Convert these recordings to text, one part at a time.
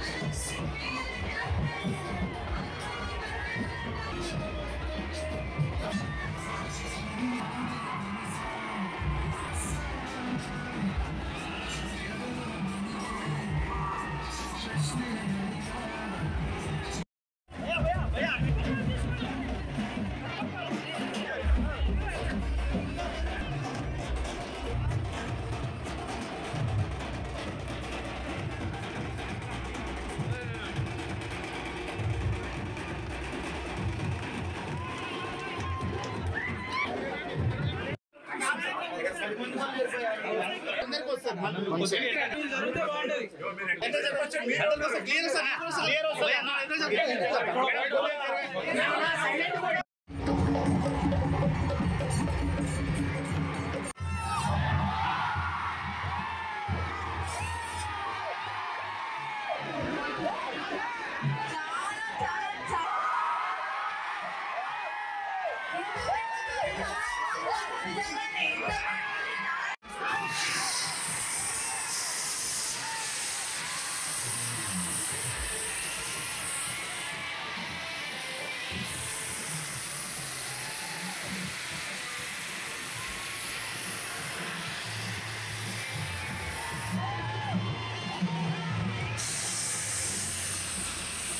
Thank you. అందరికీ వస్తుంది. ఎంత చెప్పొచ్చు? మీరు అందరికీ వస్తుంది. వస్తుంది.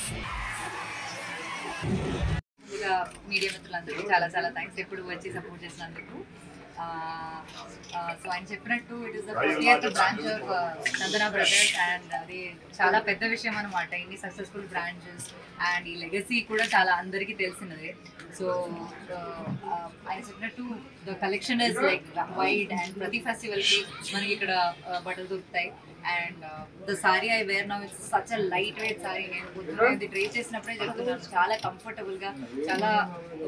Thank you. మీడియా మిత్రులందరికీ చాలా చాలా థ్యాంక్స్ ఎప్పుడు వచ్చి సపోర్ట్ చేసినందుకు. సో ఆయన చెప్పినట్టు it is the first branch of Nandana brothers and అది చాలా పెద్ద విషయం అనమాట ఇన్ని సక్సెస్ఫుల్ బ్రాంచెస్ అండ్ ఈ లెగసీ కూడా చాలా అందరికీ తెలిసినదే. సో uh, ఆయన చెప్పినట్టు the collection is like wide and ప్రతి ఫెస్టివల్కి మనకి ఇక్కడ బట్టలు దొరుకుతాయి. And the sari I wear now it's such a light weight sari నేను పొద్దున్న ఇది చేసినప్పుడే చెప్తున్నాను. చాలా కంఫర్టబుల్గా చాలా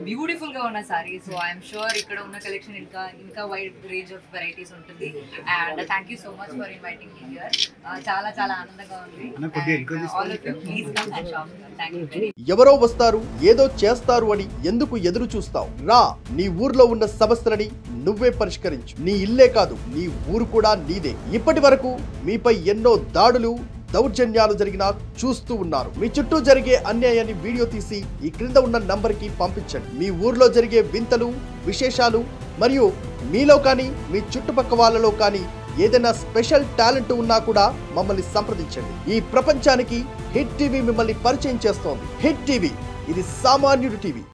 బ్యూటిఫుల్గా ఉన్న సారీ సో ఐఎమ్ షూర్ ఇక్కడ ఉన్న కలెక్షన్ ఇంకా ఇంకా వైడ్ రేంజ్ ఆఫ్ వెరైటీస్ ఉంటుంది. And thank you so much for inviting me here చాలా చాలా ఆనందంగా ఉంది. వెరీ ఎవరో వస్తారు ఏదో చేస్తారు అని ఎందుకు ఎదురు చూస్తావు? రా నీ ఊర్లో ఉన్న సమస్యలని నువ్వే పరిష్కరించు. నీ ఇల్లే కాదు నీ ఊరు కూడా నీదే. ఇప్పటి వరకు మీపై ఎన్నో దాడులు దౌర్జన్యాలు జరిగినా చూస్తూ ఉన్నారు. మీ చుట్టూ జరిగే అన్యాయాన్ని వీడియో తీసి ఈ క్రింద ఉన్న నంబర్కి పంపించండి. మీ ఊర్లో జరిగే వింతలు విశేషాలు మరియు మీలో కానీ మీ చుట్టుపక్క వాళ్ళలో కానీ ఏదైనా స్పెషల్ టాలెంట్ ఉన్నా కూడా మమ్మల్ని సంప్రదించండి. ఈ ప్రపంచానికి హిట్ టీవీ మిమ్మల్ని పరిచయం చేస్తోంది. హిట్ టీవీ ఇది సామాన్యుడి టీవీ.